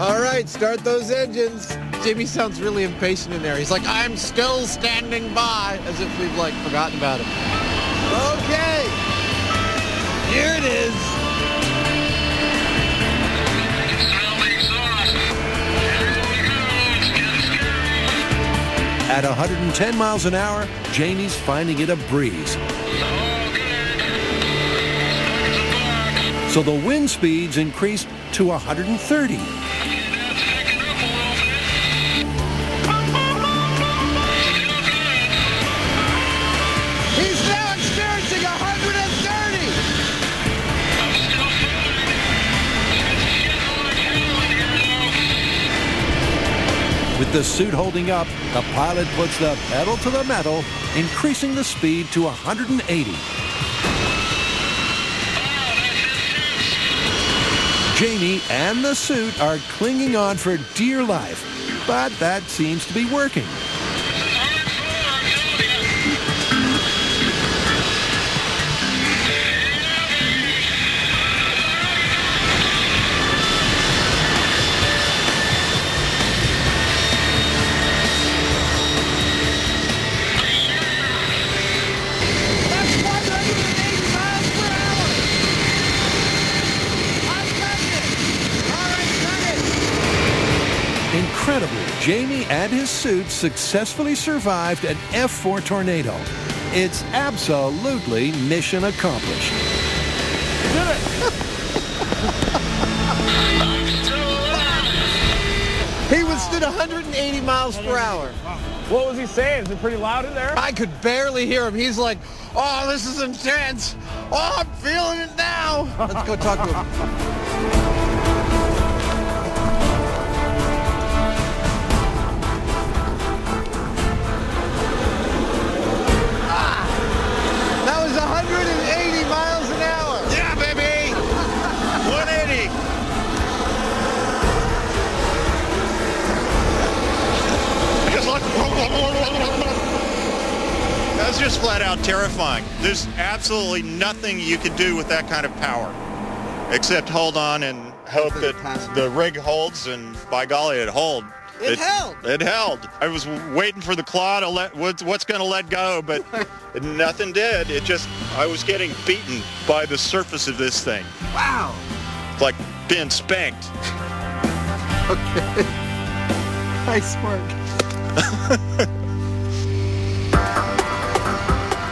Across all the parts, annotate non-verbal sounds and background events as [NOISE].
All right, start those engines. Jimmy sounds really impatient in there. He's like, I'm still standing by, as if we've, like, forgotten about him. Okay. Here it is. At 110 miles an hour, Jamie's finding it a breeze. So the wind speeds increased to 130. With the suit holding up, the pilot puts the pedal to the metal, increasing the speed to 180. Jamie and the suit are clinging on for dear life, but that seems to be working. Jamie and his suit successfully survived an F4 tornado. It's absolutely mission accomplished. Did it! He withstood 180 miles per hour. What was he saying? Is it pretty loud in there? I could barely hear him. He's like, oh, this is intense. Oh, I'm feeling it now. Let's go talk to him. Just flat out terrifying. There's absolutely nothing you can do with that kind of power. Except hold on and hope that the rig holds, and by golly, it hold. It held. It held. I was waiting for the claw to let what's, what's going to let go, but [LAUGHS] nothing did. It just I was getting beaten by the surface of this thing, Wow. like being spanked. [LAUGHS] Okay. [LAUGHS] Nice work.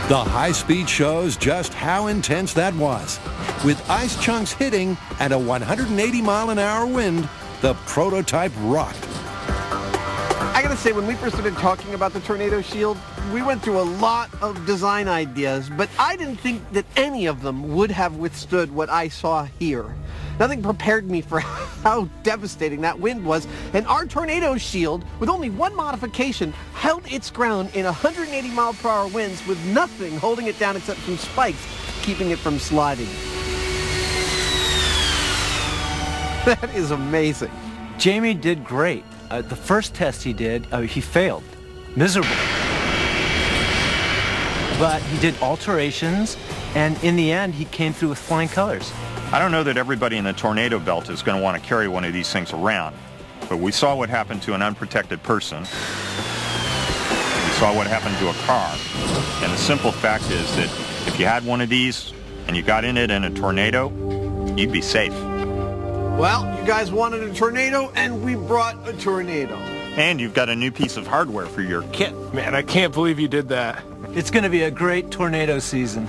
The high speed shows just how intense that was. With ice chunks hitting and a 180 mile an hour wind, the prototype rocked. I gotta say, when we first started talking about the Tornado Shield, we went through a lot of design ideas, but I didn't think that any of them would have withstood what I saw here. Nothing prepared me for [LAUGHS] how devastating that wind was, and our Tornado Shield, with only one modification, held its ground in 180 mile per hour winds with nothing holding it down except some spikes, keeping it from sliding. [LAUGHS] That is amazing. Jamie did great. Uh, the first test he did, uh, he failed. Miserable. But he did alterations, and in the end, he came through with flying colors. I don't know that everybody in the tornado belt is going to want to carry one of these things around, but we saw what happened to an unprotected person. We saw what happened to a car. And the simple fact is that if you had one of these and you got in it in a tornado, you'd be safe. Well, you guys wanted a tornado, and we brought a tornado. And you've got a new piece of hardware for your kit. Man, I can't believe you did that. It's going to be a great tornado season.